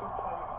Jumpa.